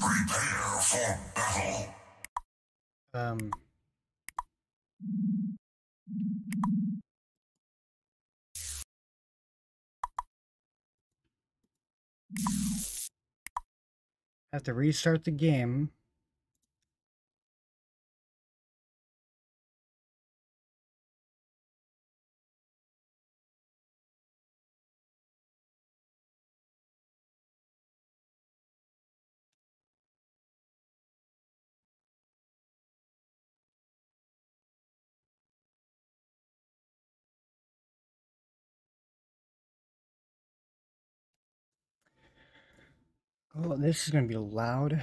Prepare for battle. Um. Have to restart the game. Oh, this is gonna be loud.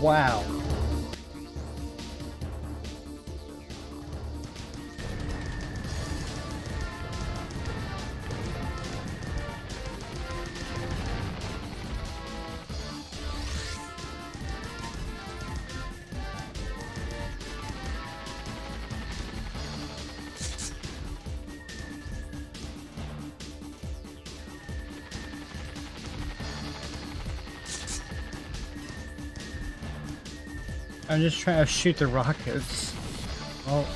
Wow. I'm just trying to shoot the rockets. Oh.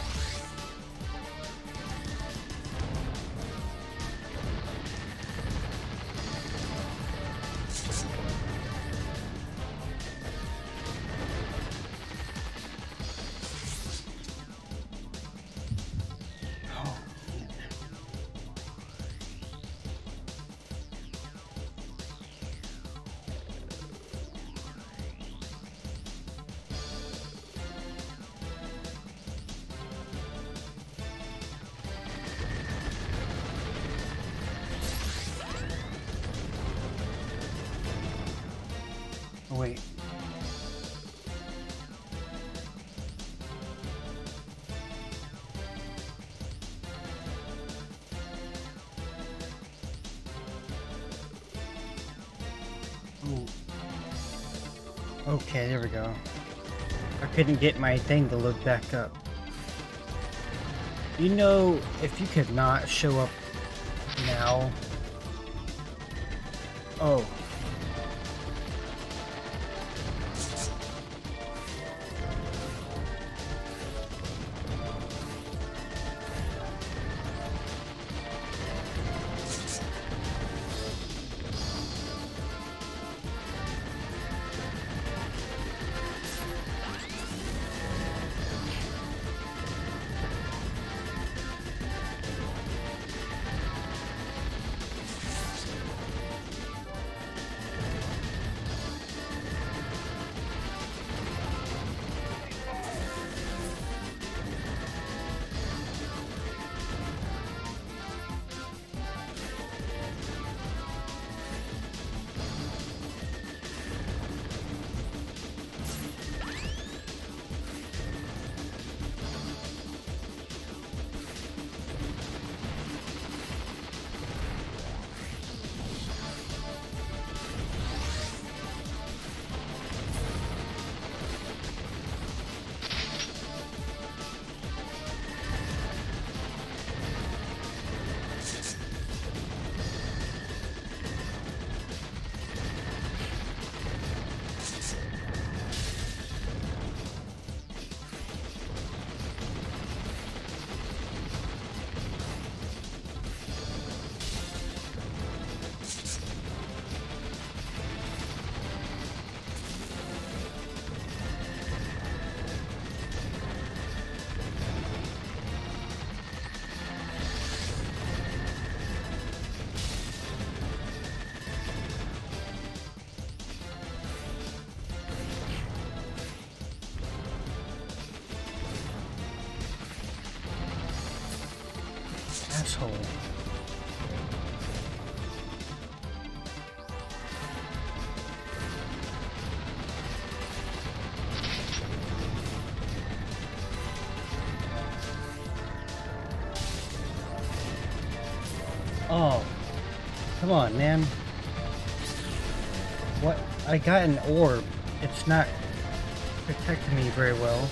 Couldn't get my thing to load back up. You know, if you could not show up now. Asshole. Oh, come on, man. What? I got an orb. It's not protecting me very well.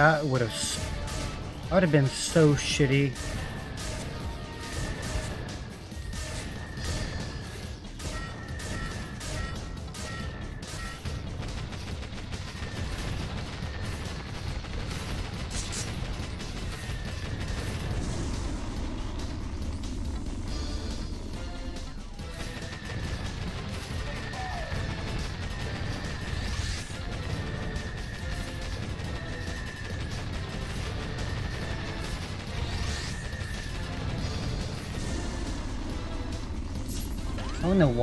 That would have. I would have been so shitty.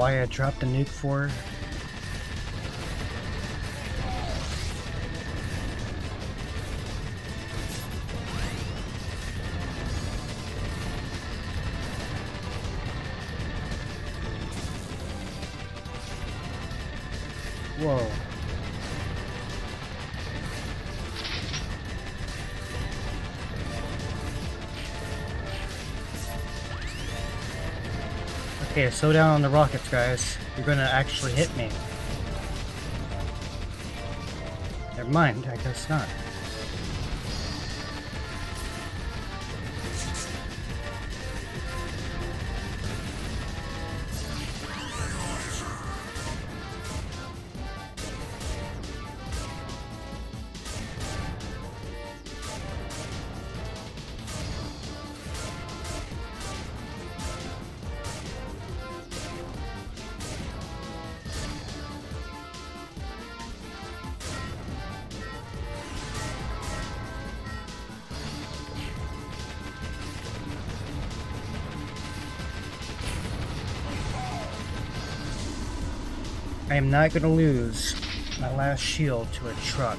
I dropped the nuke for. Okay, slow down on the rockets, guys. You're gonna actually hit me. Never mind, I guess not. I am not gonna lose my last shield to a truck.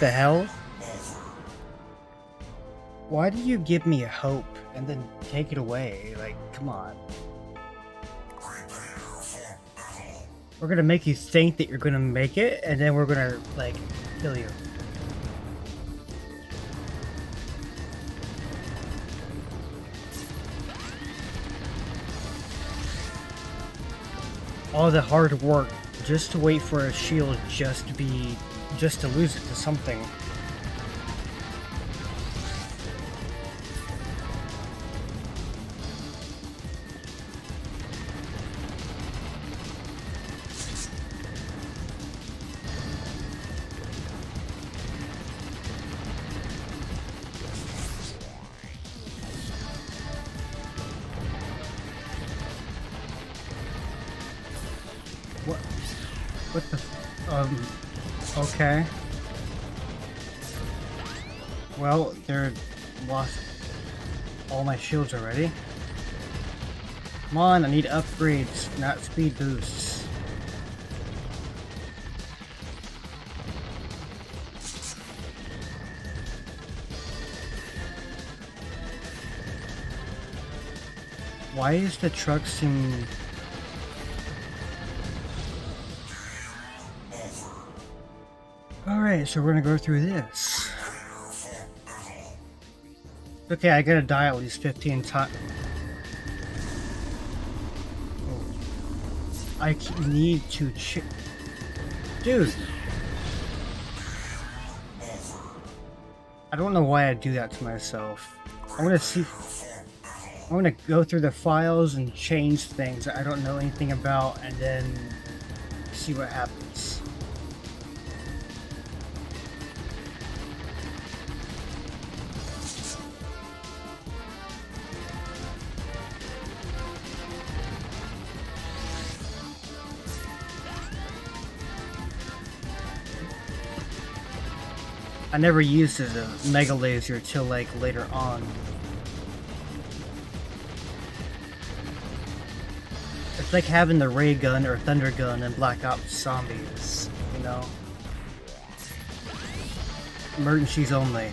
The hell? Why do you give me hope and then take it away? Like, come on. We're gonna make you think that you're gonna make it, and then we're gonna, like, kill you. All the hard work just to wait for a shield just to be just to lose it to something. Shields already. Come on, I need upgrades, not speed boosts. Why is the truck seem... Alright, so we're gonna go through this. Okay, I gotta die at least 15 times. Oh. I need to ch- Dude! I don't know why I do that to myself. I'm gonna see... I'm gonna go through the files and change things I don't know anything about and then see what happens. I never used a mega laser till like later on. It's like having the ray gun or thunder gun in Black Ops Zombies, you know? Emergencies only.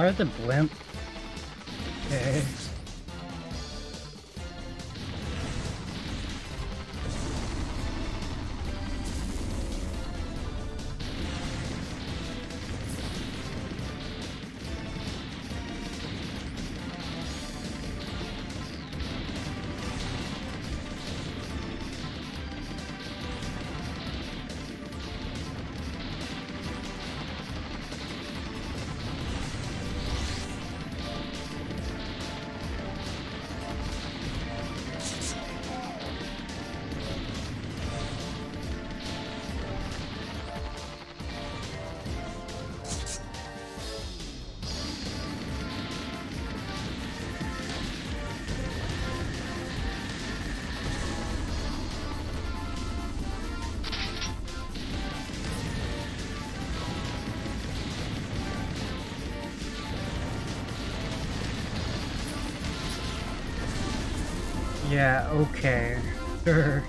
Why are the blimp? Yeah, okay. Sure.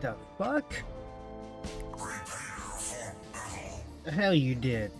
The fuck? Hell you did?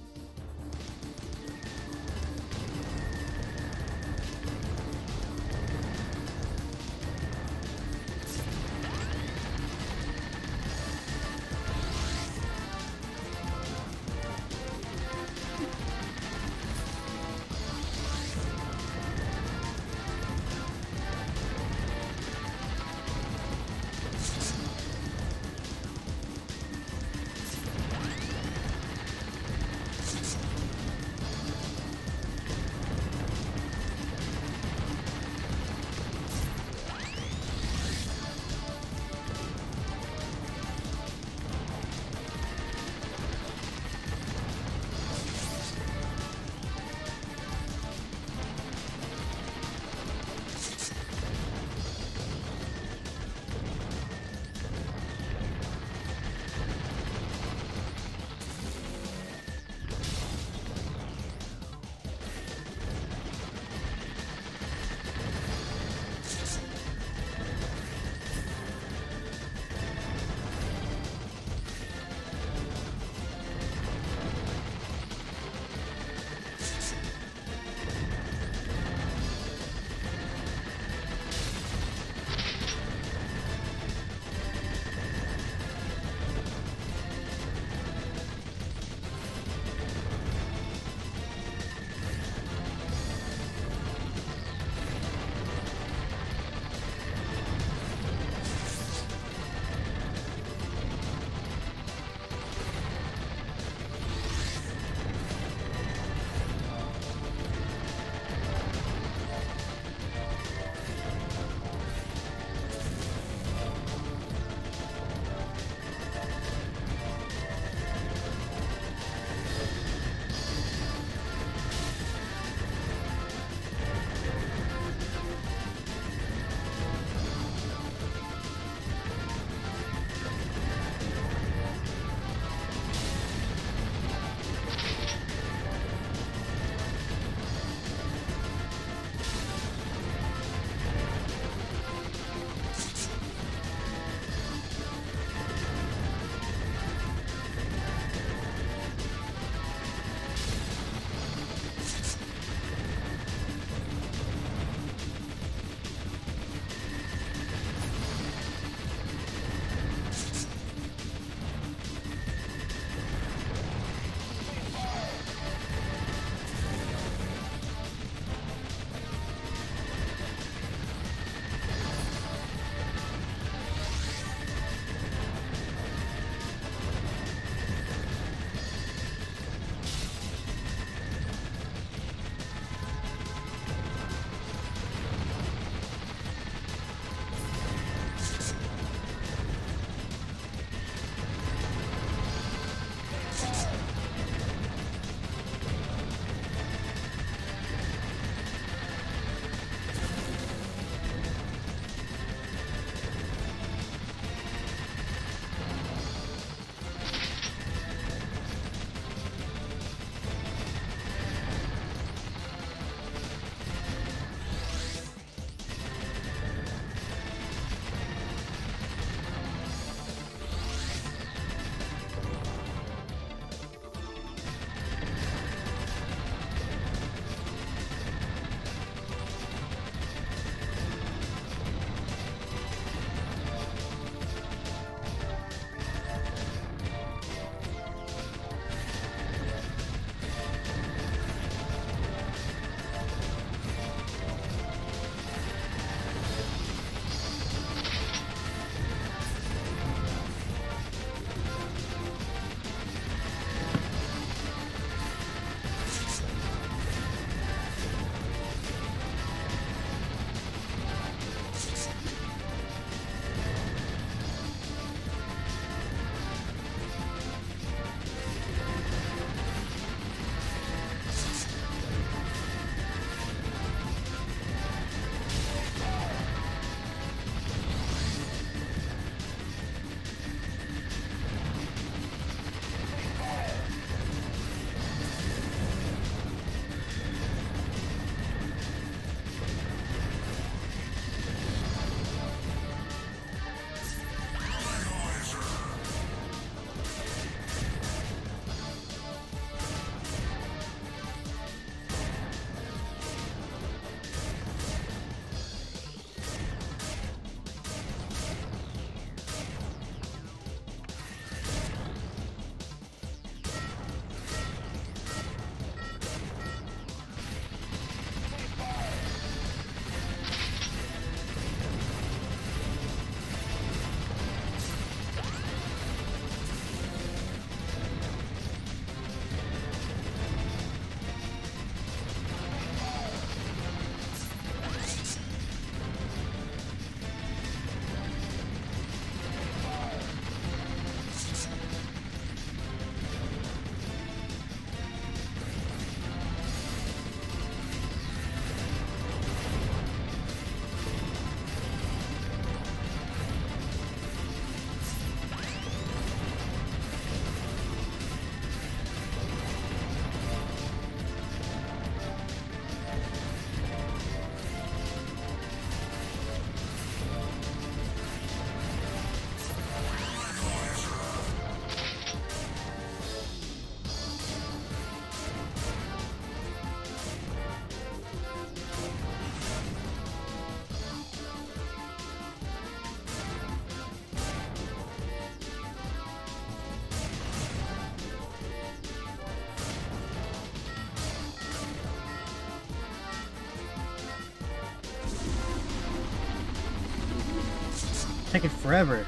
Taking forever.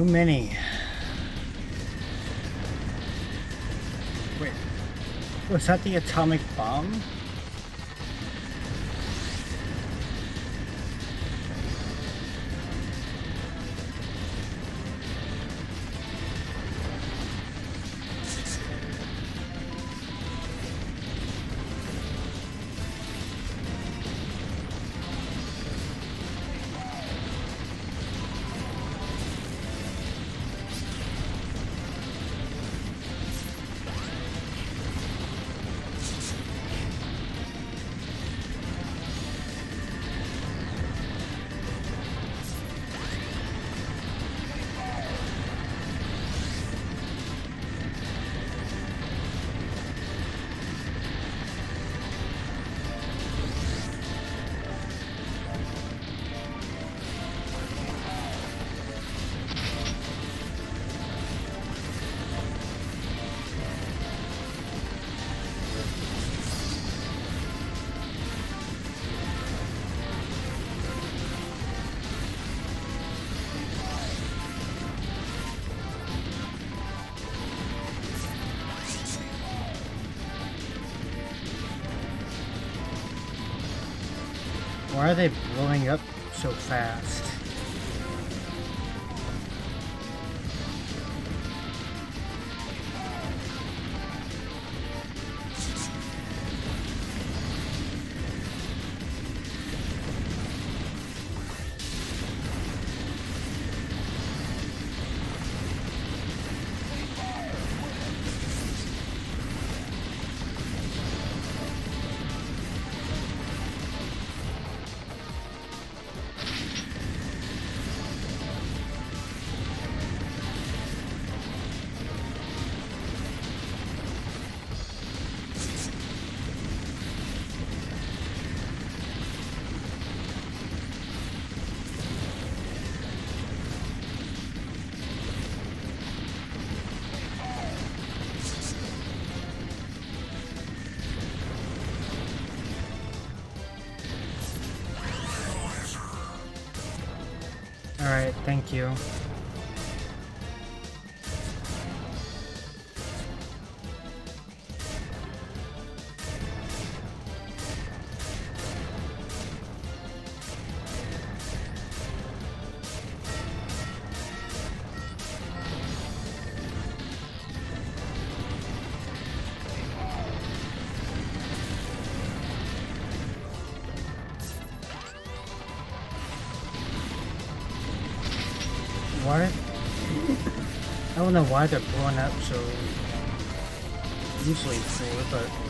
Too many. Wait. Was that the atomic bomb? Why are they blowing up so fast? You. Why? I don't know why they're blowing up so for, but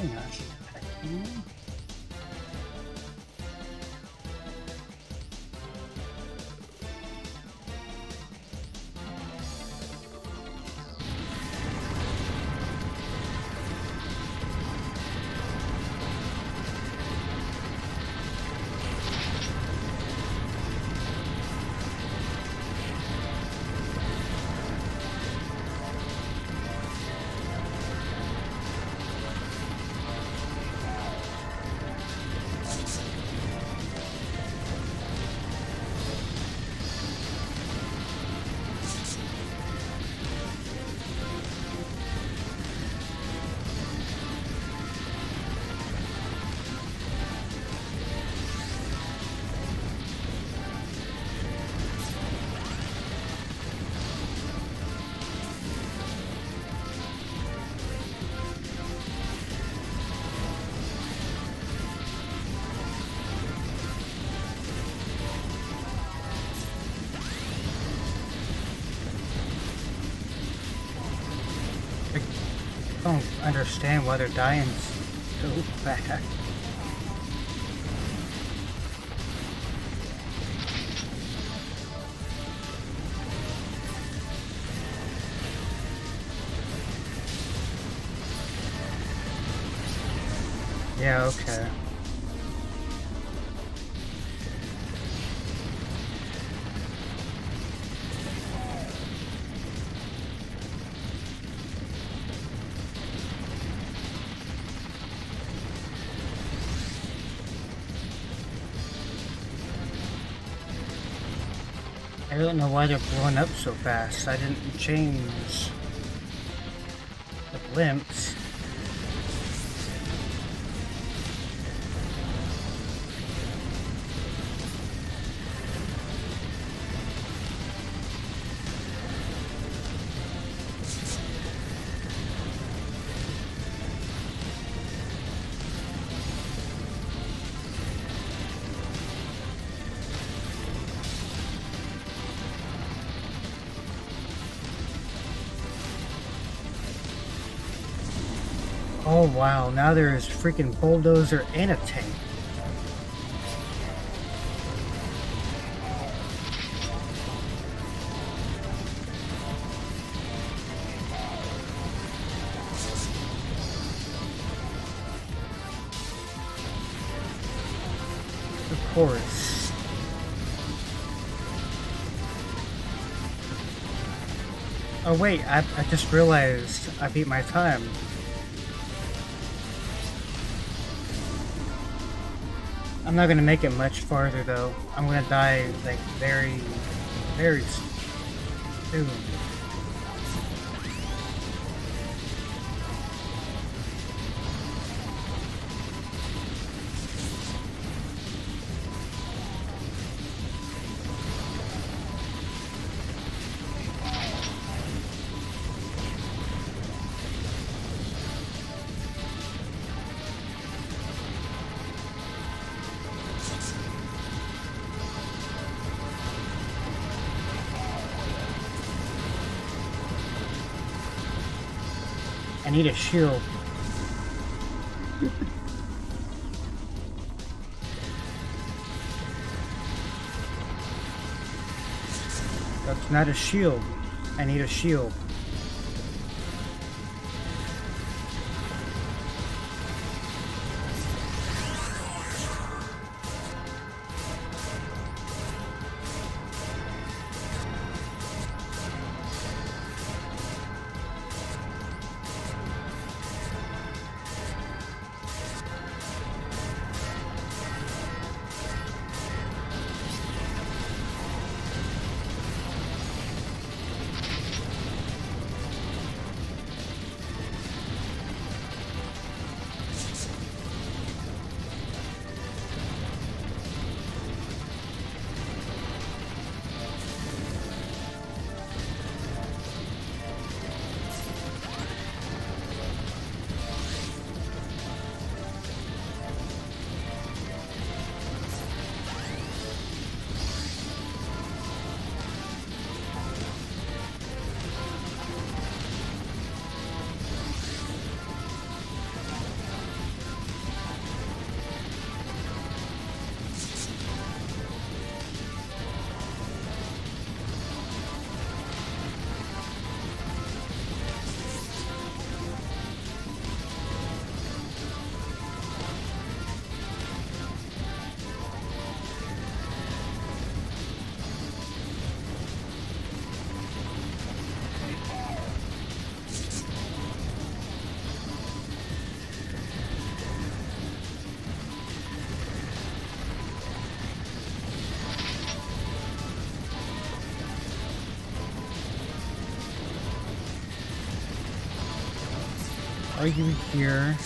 这娘们儿心 understand why they're dying so fast. I don't know why they're blowing up so fast. I didn't change the blimps. Oh wow, now there's freaking bulldozer and a tank. Of course. Oh wait, I, I just realized I beat my time. I'm not gonna make it much farther though. I'm gonna die like very, very soon. Shield. That's not a shield. I need a shield. Here?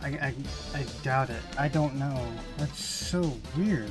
I, I, I doubt it. I don't know. That's so weird.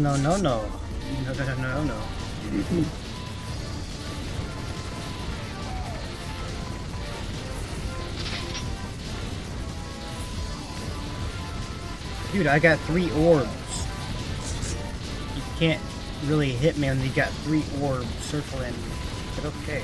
no no no no. No no no. Dude, I got three orbs. You can't really hit me when you got three orbs circling, but okay.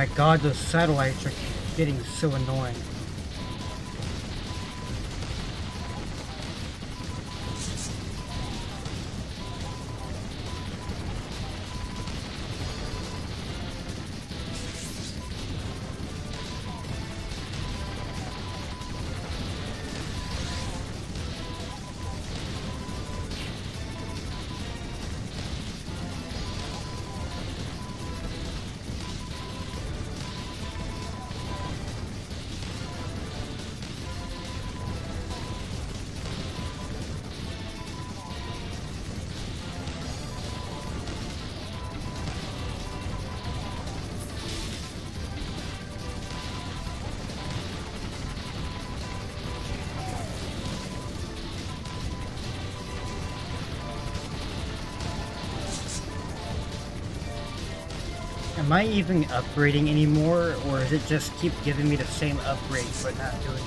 My god, those satellites are getting so annoying. Am I even upgrading anymore, or is it just keep giving me the same upgrades but not doing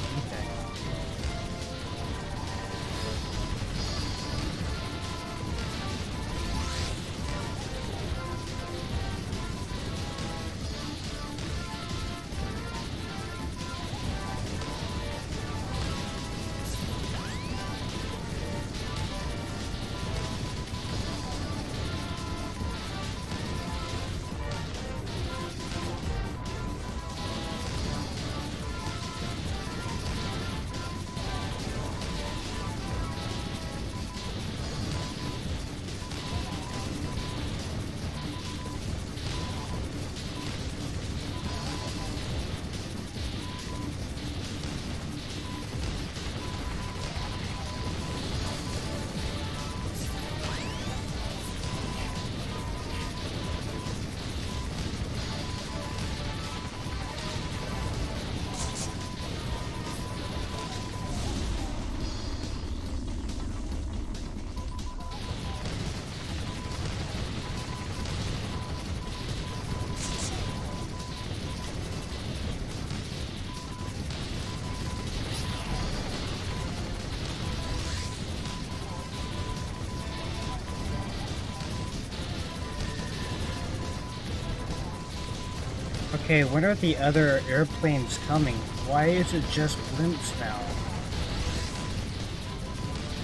Okay, when are the other airplanes coming? Why is it just blimps now?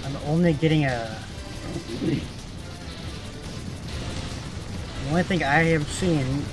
I'm only getting a... The only thing I have seen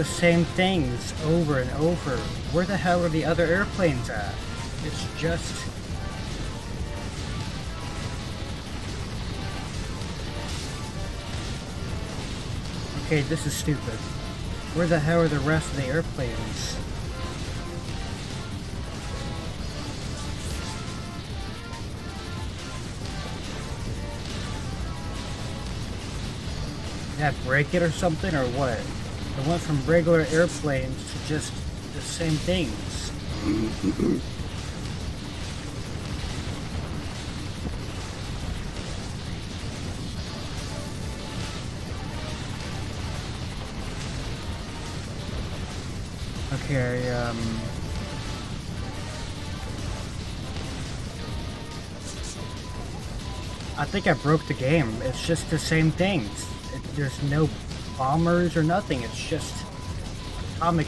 the same things over and over? Where the hell are the other airplanes at? It's just... Okay, this is stupid. Where the hell are the rest of the airplanes? Did I break it or something, or what? It went from regular airplanes to just the same things. Okay, um... I think I broke the game. It's just the same things. It, there's no bombers or nothing. It's just atomic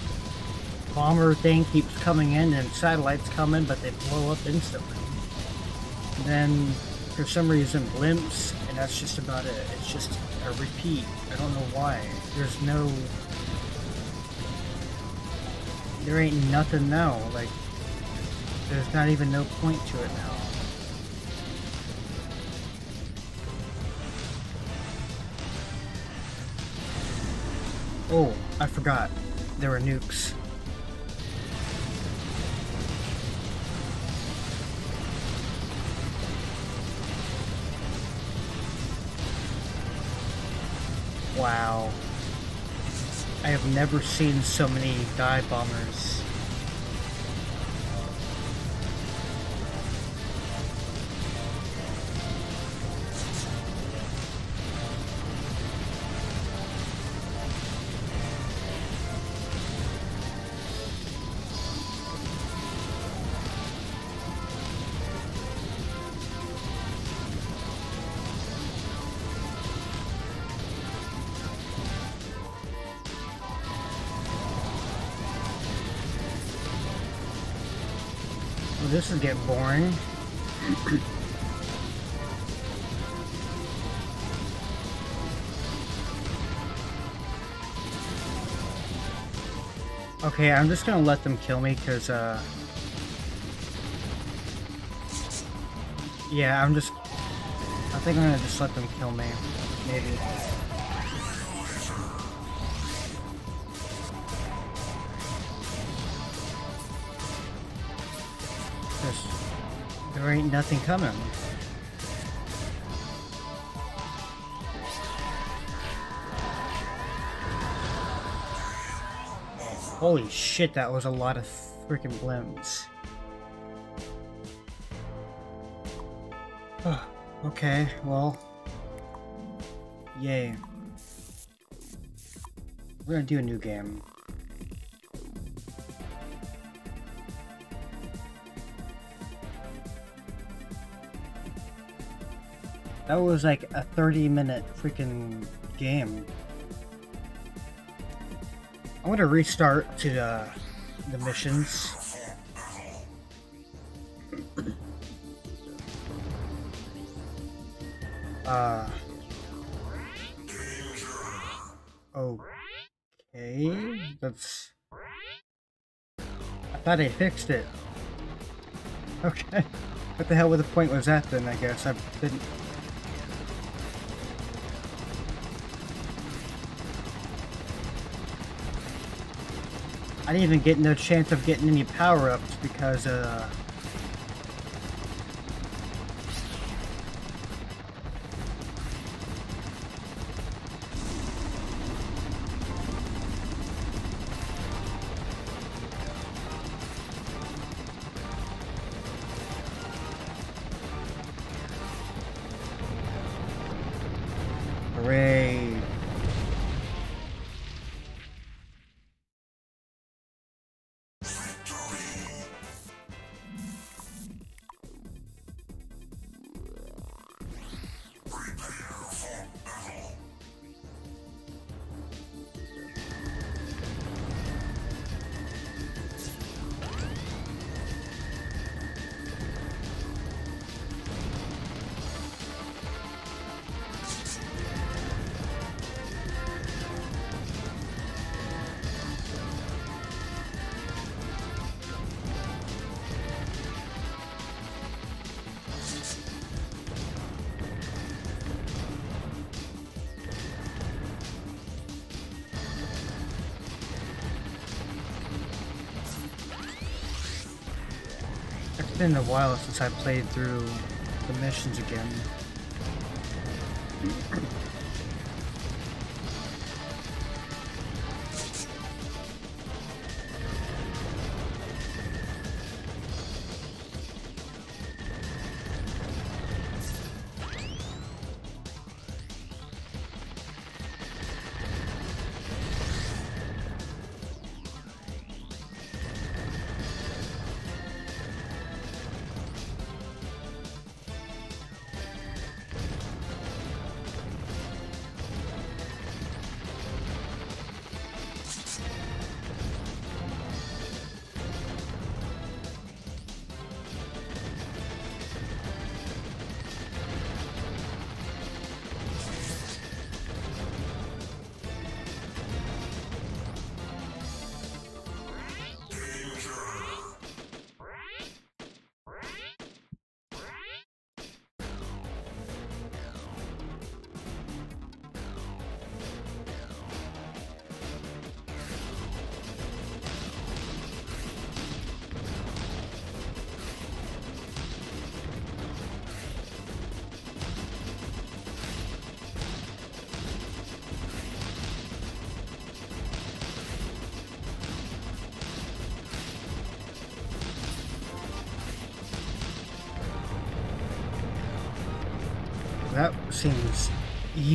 bomber thing keeps coming in and satellites come in, but they blow up instantly. And then for some reason blimps, and that's just about it. It's just a repeat. I don't know why. There's no there ain't nothing now. Like, there's not even no point to it now. Oh, I forgot. There were nukes. Wow. I have never seen so many dive bombers. Getting boring. okay, I'm just gonna let them kill me because, uh... Yeah, I'm just... I think I'm gonna just let them kill me. Maybe. Ain't nothing coming. Holy shit, that was a lot of freaking blimps. okay, well. Yay. We're gonna do a new game. That was like a 30 minute freaking game. I'm gonna restart to the, the missions. Uh. Oh Okay, that's. I thought I fixed it. Okay. What the hell was the point was that then, I guess? I didn't. I didn't even get no chance of getting any power-ups because, uh... been a while since I played through the missions again.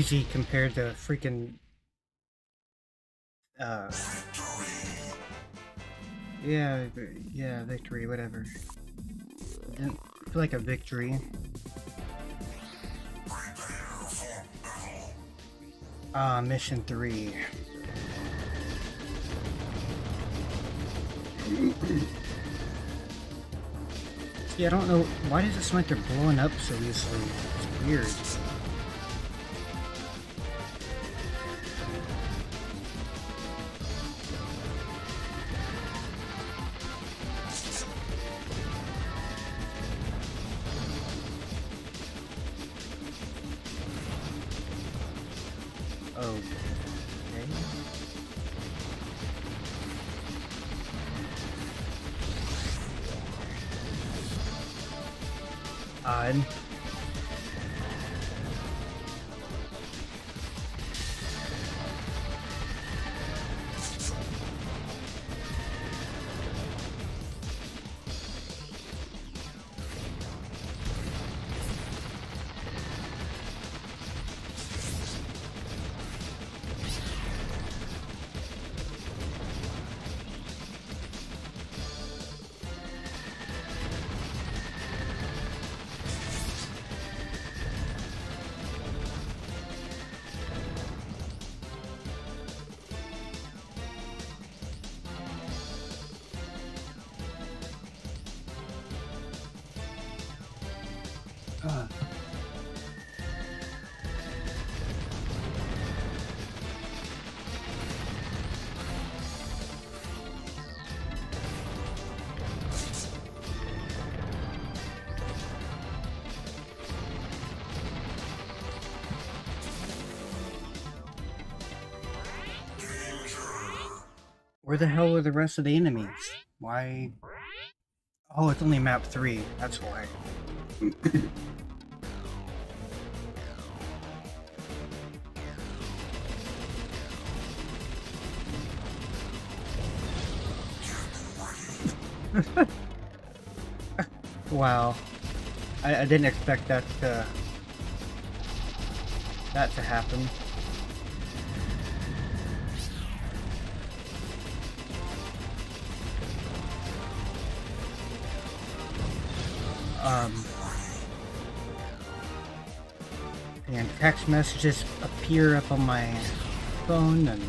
Easy compared to freaking. Uh. Yeah, yeah, victory, whatever. Didn't feel like a victory. Ah, uh, mission three. Yeah, I don't know why does it seem like they're blowing up so easily. It's weird. Where the hell are the rest of the enemies? Why? Oh, it's only map 3. That's why. wow. I, I didn't expect that to... that to happen. Messages appear up on my phone and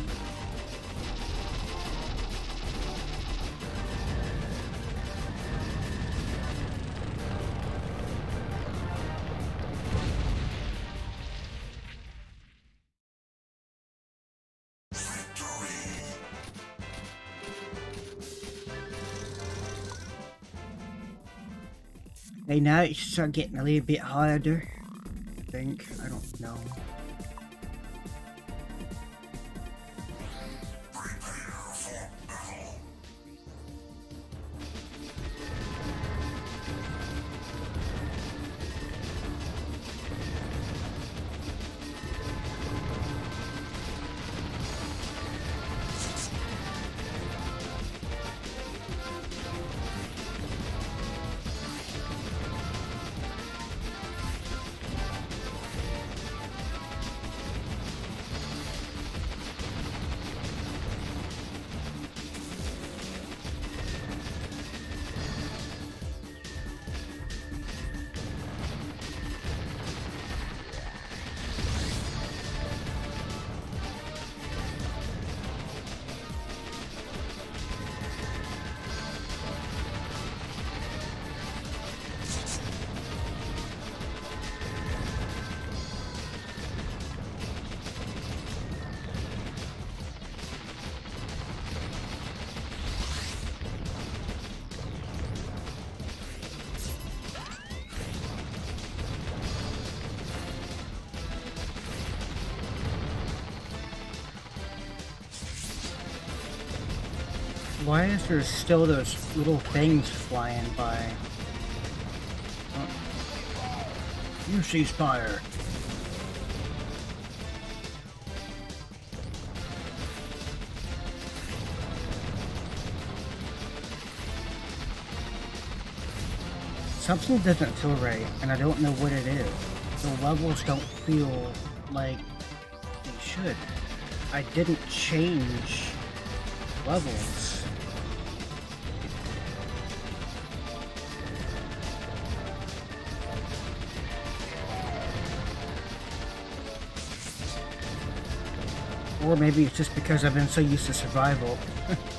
now it should start getting a little bit harder. I think. I don't know. Why is there still those little things flying by? Oh. You cease fire. Something doesn't feel right, and I don't know what it is. The levels don't feel like they should. I didn't change levels. Or maybe it's just because I've been so used to survival.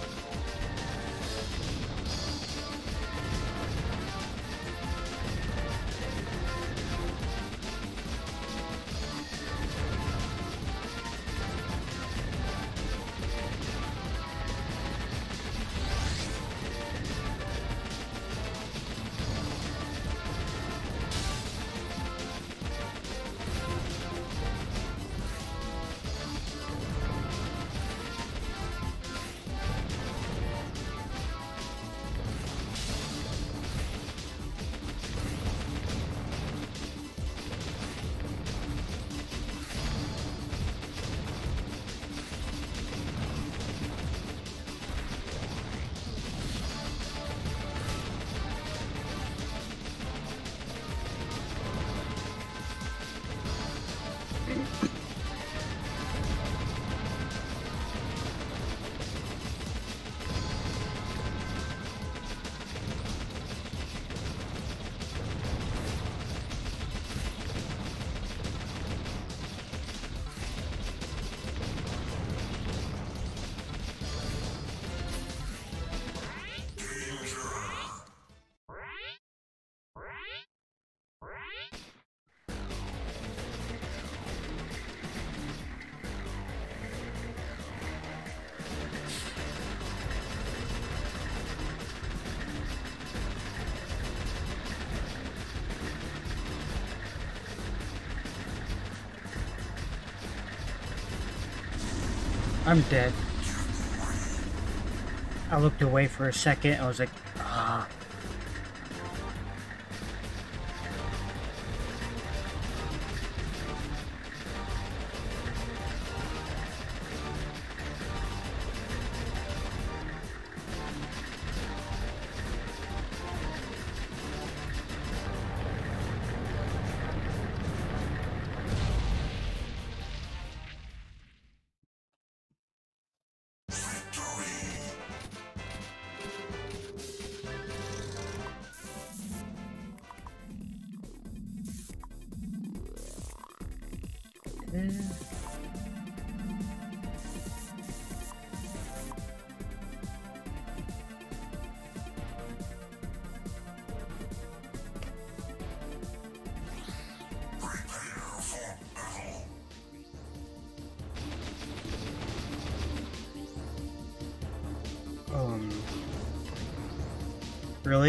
I'm dead. I looked away for a second. I was like,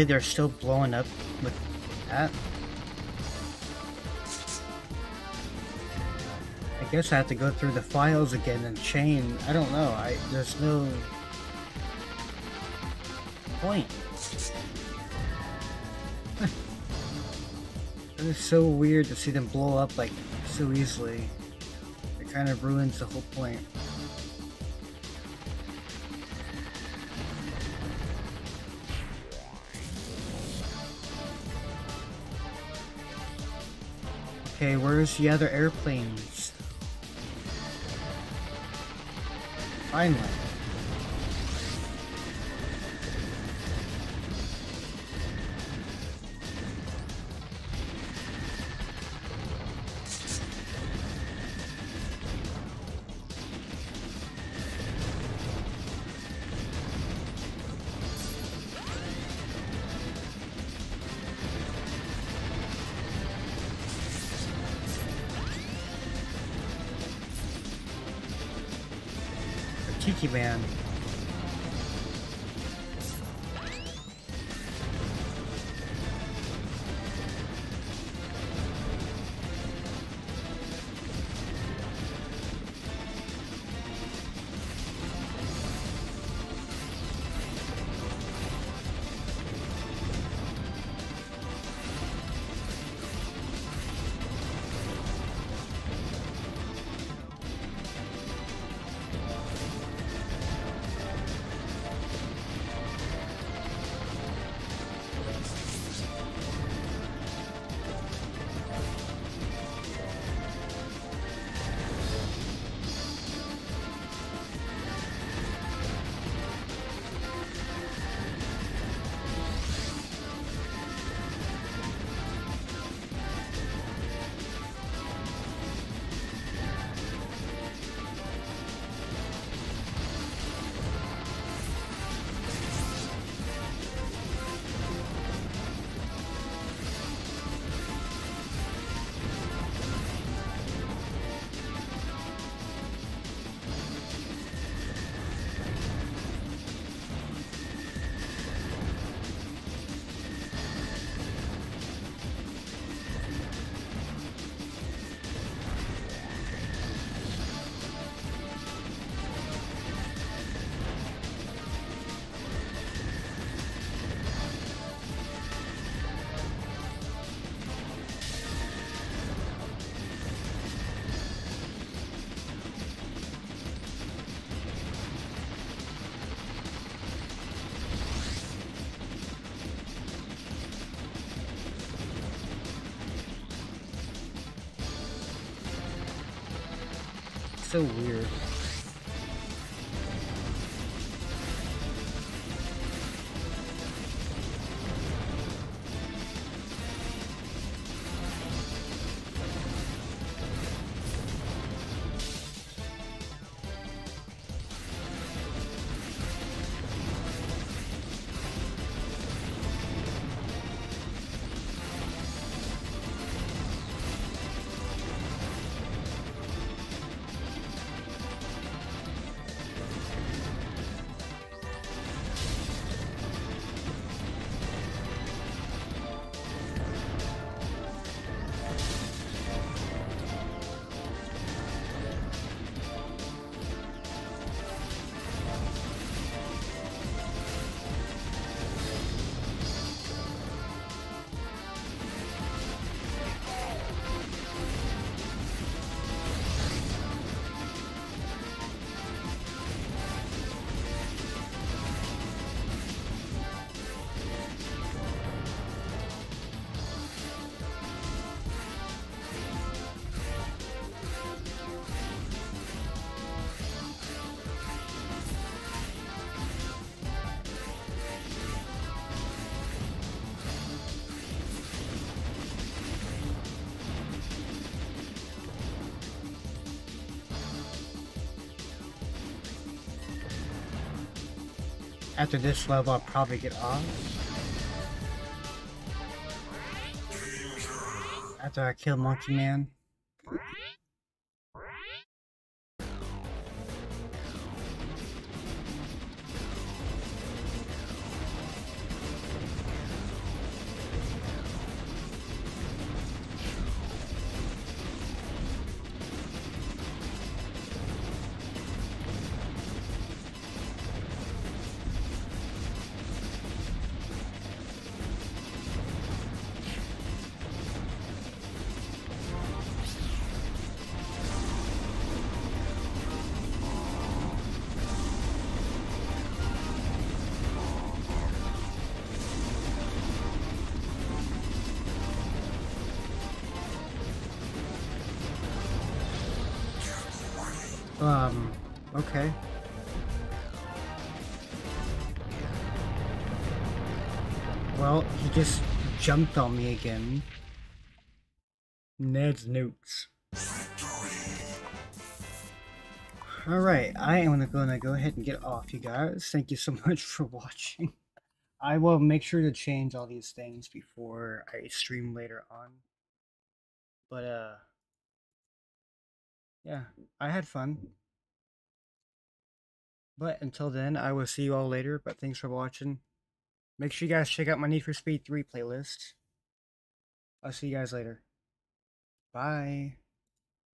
really? They're still blowing up with that? I guess I have to go through the files again and chain. I don't know. I there's no point. it is so weird to see them blow up like so easily. It kind of ruins the whole point. Okay, where's the other airplanes? Finally. So weird. After this level, I'll probably get off. After I kill Monkey Man. Jumped on me again. Ned's nukes. Alright, I am gonna go ahead and get off, you guys. Thank you so much for watching. I will make sure to change all these things before I stream later on. But, uh, yeah, I had fun. But until then, I will see you all later. But thanks for watching. Make sure you guys check out my Need for Speed 3 playlist. I'll see you guys later. Bye.